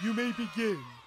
You may begin.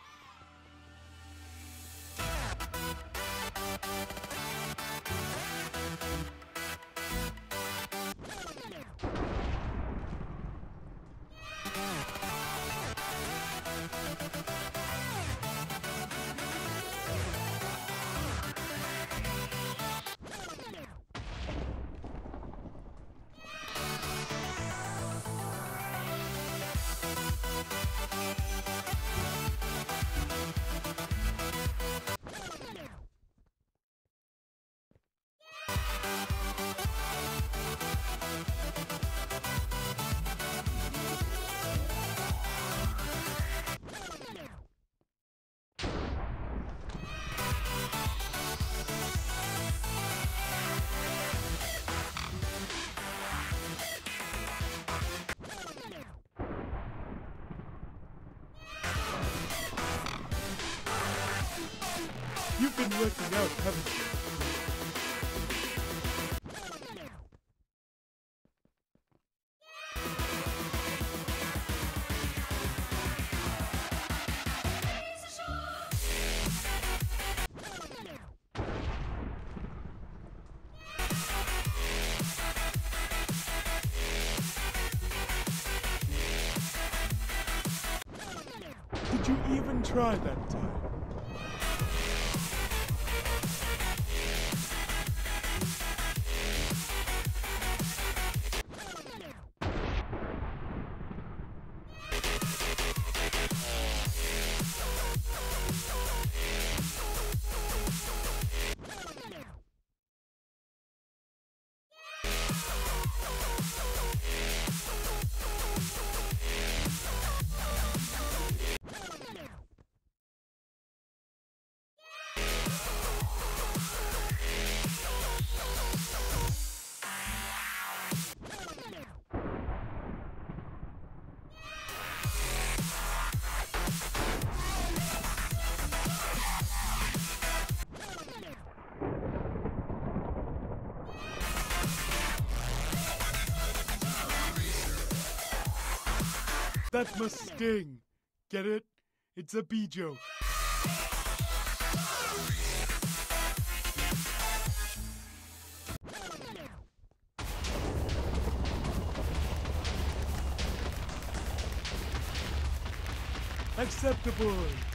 You've been working out, haven't you? Did you even try that time? That must sting. Get it? It's a bee joke. Acceptable.